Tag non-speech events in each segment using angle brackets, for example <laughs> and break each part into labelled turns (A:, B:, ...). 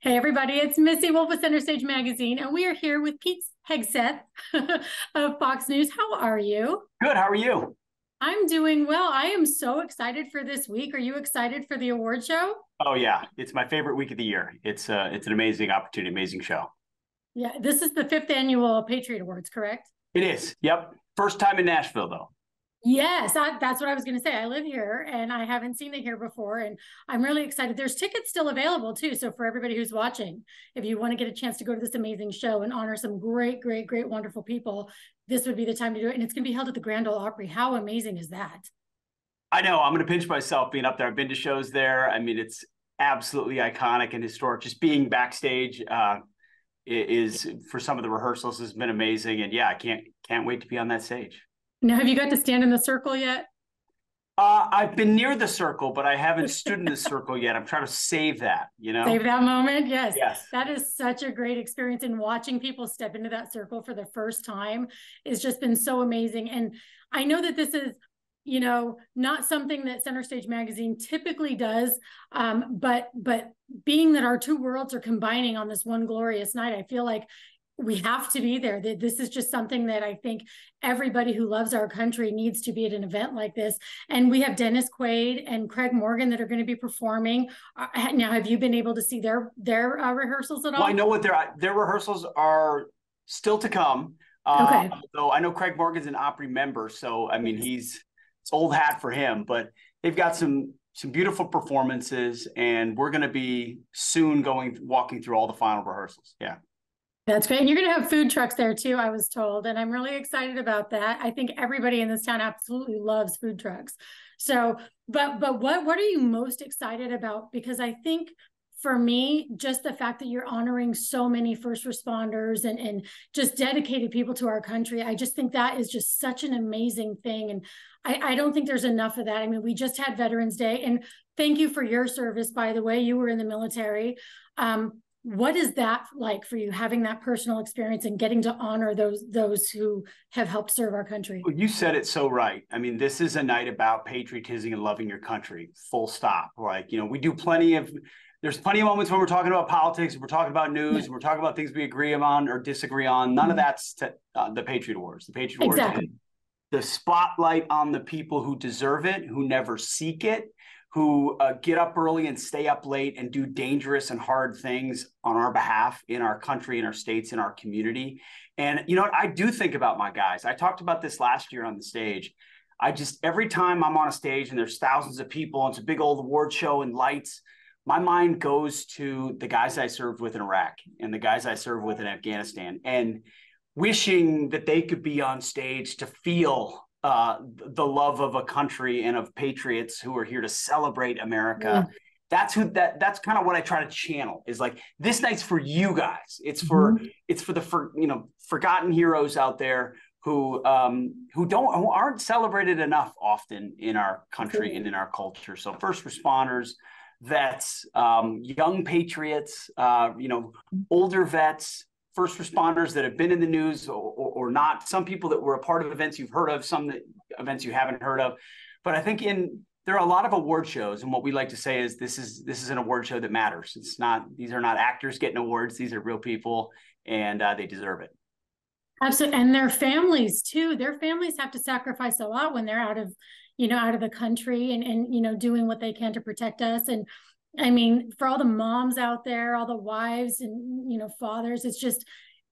A: Hey, everybody, it's Missy Wolf with Center Stage Magazine, and we are here with Pete Hegseth <laughs> of Fox News. How are you?
B: Good. How are you?
A: I'm doing well. I am so excited for this week. Are you excited for the award show?
B: Oh yeah, it's my favorite week of the year. It's uh, it's an amazing opportunity, amazing show.
A: Yeah, this is the fifth annual Patriot Awards, correct?
B: It is. Yep. First time in Nashville, though.
A: Yes, I, that's what I was going to say. I live here and I haven't seen it here before, and I'm really excited. There's tickets still available too. So for everybody who's watching, if you want to get a chance to go to this amazing show and honor some great, great, great, wonderful people, this would be the time to do it. And it's going to be held at the Grand Ole Opry. How amazing is that?
B: I know. I'm going to pinch myself being up there. I've been to shows there. I mean, it's absolutely iconic and historic. Just being backstage uh, is for some of the rehearsals has been amazing. And yeah, I can't can't wait to be on that stage.
A: Now, have you got to stand in the circle yet?
B: Uh, I've been near the circle, but I haven't <laughs> stood in the circle yet. I'm trying to save that, you know?
A: Save that moment. Yes.
B: Yes.
A: That is such a great experience. And watching people step into that circle for the first time has just been so amazing. And I know that this is, you know, not something that Center Stage Magazine typically does. Um, but but being that our two worlds are combining on this one glorious night, I feel like we have to be there. This is just something that I think everybody who loves our country needs to be at an event like this. And we have Dennis Quaid and Craig Morgan that are going to be performing. Uh, now, have you been able to see their their uh, rehearsals at all?
B: Well, I know what their their rehearsals are still to come. Uh, okay. So I know Craig Morgan's an Opry member, so I mean he's it's old hat for him, but they've got some some beautiful performances, and we're going to be soon going walking through all the final rehearsals. Yeah.
A: That's great. And you're going to have food trucks there too, I was told. And I'm really excited about that. I think everybody in this town absolutely loves food trucks. So, but but what what are you most excited about? Because I think for me, just the fact that you're honoring so many first responders and, and just dedicated people to our country, I just think that is just such an amazing thing. And I, I don't think there's enough of that. I mean, we just had Veterans Day, and thank you for your service, by the way. You were in the military. Um, what is that like for you having that personal experience and getting to honor those those who have helped serve our country
B: well, you said it so right i mean this is a night about patriotism and loving your country full stop like you know we do plenty of there's plenty of moments when we're talking about politics we're talking about news yeah. we're talking about things we agree on or disagree on none mm-hmm. of that's to, uh, the Patriot Awards the patriot exactly. Awards the spotlight on the people who deserve it who never seek it who uh, get up early and stay up late and do dangerous and hard things on our behalf in our country, in our states, in our community. And you know what? I do think about my guys. I talked about this last year on the stage. I just every time I'm on a stage and there's thousands of people, and it's a big old award show and lights. My mind goes to the guys I served with in Iraq and the guys I served with in Afghanistan, and wishing that they could be on stage to feel uh, the love of a country and of patriots who are here to celebrate America. Yeah. That's who that that's kind of what I try to channel is like this night's for you guys. It's for mm-hmm. it's for the for you know forgotten heroes out there who um, who don't who aren't celebrated enough often in our country and in our culture. So first responders, vets, um, young patriots, uh, you know, older vets, first responders that have been in the news or, or, or, not, some people that were a part of events you've heard of, some that, events you haven't heard of. But I think in there are a lot of award shows, and what we like to say is this is this is an award show that matters. It's not these are not actors getting awards; these are real people, and uh, they deserve it.
A: Absolutely, and their families too. Their families have to sacrifice a lot when they're out of, you know, out of the country and and you know doing what they can to protect us. And I mean, for all the moms out there, all the wives and you know fathers, it's just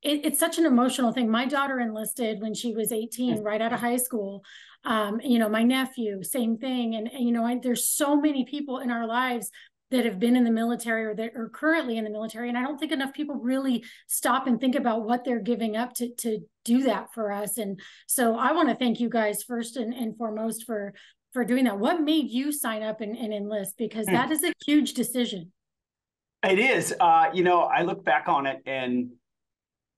A: it, it's such an emotional thing. My daughter enlisted when she was 18, right out of high school. Um, you know, my nephew, same thing, and, and you know, I, there's so many people in our lives that have been in the military or that are currently in the military, and I don't think enough people really stop and think about what they're giving up to to do that for us. And so, I want to thank you guys first and, and foremost for for doing that. What made you sign up and, and enlist? Because hmm. that is a huge decision.
B: It is. Uh, you know, I look back on it and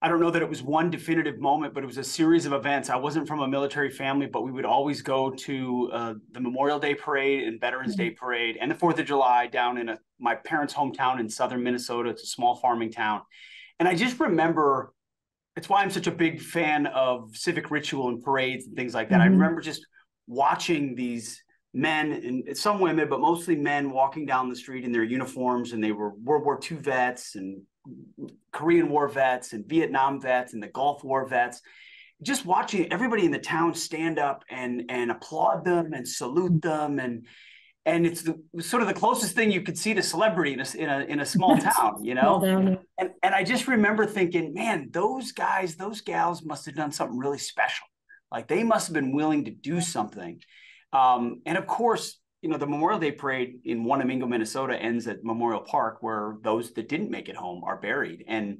B: I don't know that it was one definitive moment, but it was a series of events. I wasn't from a military family, but we would always go to uh, the Memorial Day Parade and Veterans mm-hmm. Day Parade and the Fourth of July down in a, my parents' hometown in southern Minnesota. It's a small farming town. And I just remember it's why I'm such a big fan of civic ritual and parades and things like that. Mm-hmm. I remember just watching these men and some women, but mostly men walking down the street in their uniforms, and they were World War II vets and Korean War vets and Vietnam vets and the Gulf War vets. Just watching everybody in the town stand up and and applaud them and salute them and and it's the, sort of the closest thing you could see to celebrity in a in a, in a small <laughs> town, you know. And and I just remember thinking, man, those guys, those gals must have done something really special. Like they must have been willing to do something. Um, and of course, you know, the Memorial Day parade in Wanamingo, Minnesota ends at Memorial Park where those that didn't make it home are buried. And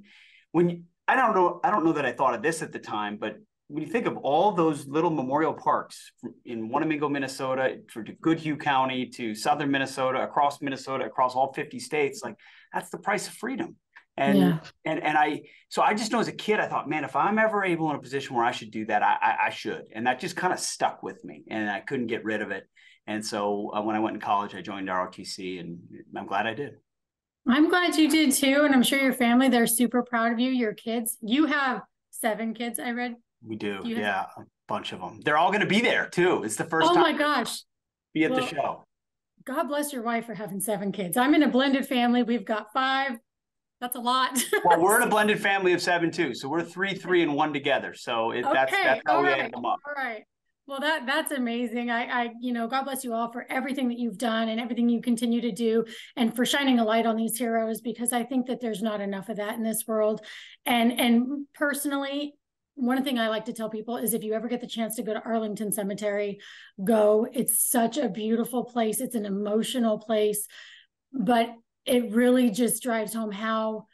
B: when I don't know, I don't know that I thought of this at the time, but when you think of all those little memorial parks in Wanamingo, Minnesota, to Goodhue County, to southern Minnesota, across Minnesota, across all 50 states, like that's the price of freedom. And yeah. and and I so I just know as a kid I thought, man, if I'm ever able in a position where I should do that, I I, I should, and that just kind of stuck with me, and I couldn't get rid of it. And so uh, when I went in college, I joined ROTC, and I'm glad I did.
A: I'm glad you did too, and I'm sure your family they're super proud of you. Your kids, you have seven kids. I read.
B: We do, do yeah, have... a bunch of them. They're all going to be there too. It's the first.
A: Oh my gosh!
B: Be at well, the show.
A: God bless your wife for having seven kids. I'm in a blended family. We've got five that's a lot. <laughs>
B: well, we're in a blended family of seven too, so we're three, three, and one together. So it, okay. that's that's how all we right. them up.
A: All right. Well, that that's amazing. I, I, you know, God bless you all for everything that you've done and everything you continue to do, and for shining a light on these heroes because I think that there's not enough of that in this world. And and personally, one thing I like to tell people is if you ever get the chance to go to Arlington Cemetery, go. It's such a beautiful place. It's an emotional place, but it really just drives home how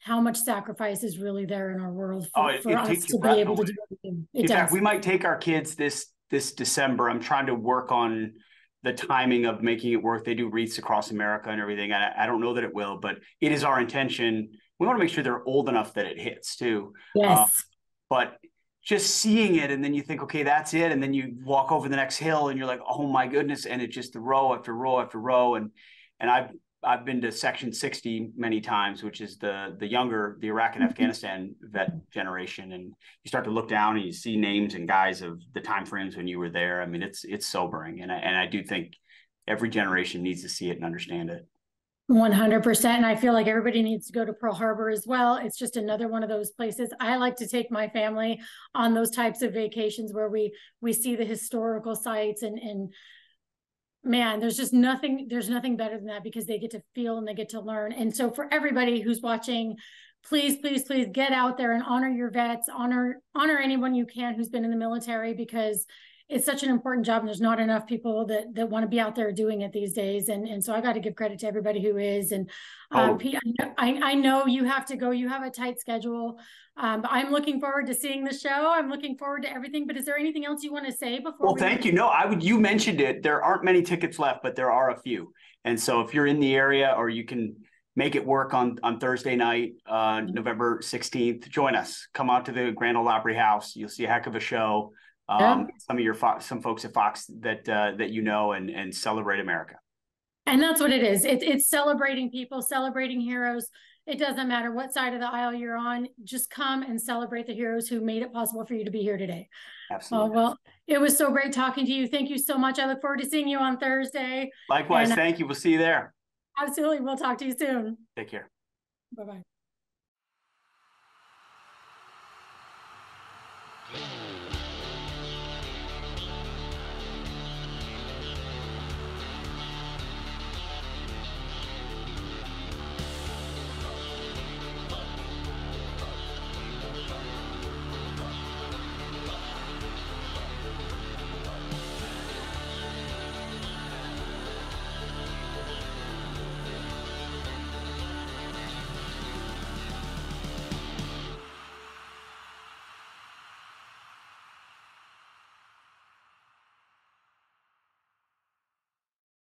A: how much sacrifice is really there in our world for, oh, it, for it us to be able away. to do everything. It
B: in
A: does.
B: fact, we might take our kids this this December. I'm trying to work on the timing of making it work. They do wreaths across America and everything. I, I don't know that it will, but it is our intention. We want to make sure they're old enough that it hits too.
A: Yes. Uh,
B: but just seeing it and then you think, okay, that's it. And then you walk over the next hill and you're like, oh my goodness. And it's just the row after row after row. And and I've I've been to Section 60 many times, which is the the younger, the Iraq and mm-hmm. Afghanistan vet generation, and you start to look down and you see names and guys of the time frames when you were there. I mean, it's it's sobering, and I, and I do think every generation needs to see it and understand it.
A: 100%. And I feel like everybody needs to go to Pearl Harbor as well. It's just another one of those places. I like to take my family on those types of vacations where we we see the historical sites and and man there's just nothing there's nothing better than that because they get to feel and they get to learn. And so for everybody who's watching please please please get out there and honor your vets honor honor anyone you can who's been in the military because it's such an important job and there's not enough people that that want to be out there doing it these days and and so i got to give credit to everybody who is and um, oh. Pete, I, I know you have to go you have a tight schedule um, but i'm looking forward to seeing the show i'm looking forward to everything but is there anything else you want to say before
B: well we thank you no i would you mentioned it there aren't many tickets left but there are a few and so if you're in the area or you can make it work on on Thursday night, uh, mm-hmm. November 16th. Join us. Come out to the Grand Ole Opry House. You'll see a heck of a show um, yeah. some of your Fox, some folks at Fox that uh, that you know and and celebrate America.
A: And that's what it is. It's it's celebrating people, celebrating heroes. It doesn't matter what side of the aisle you're on. Just come and celebrate the heroes who made it possible for you to be here today.
B: Absolutely.
A: Uh, well, it was so great talking to you. Thank you so much. I look forward to seeing you on Thursday.
B: Likewise. And, uh, thank you. We'll see you there.
A: Absolutely. We'll talk to you soon.
B: Take care.
A: Bye bye.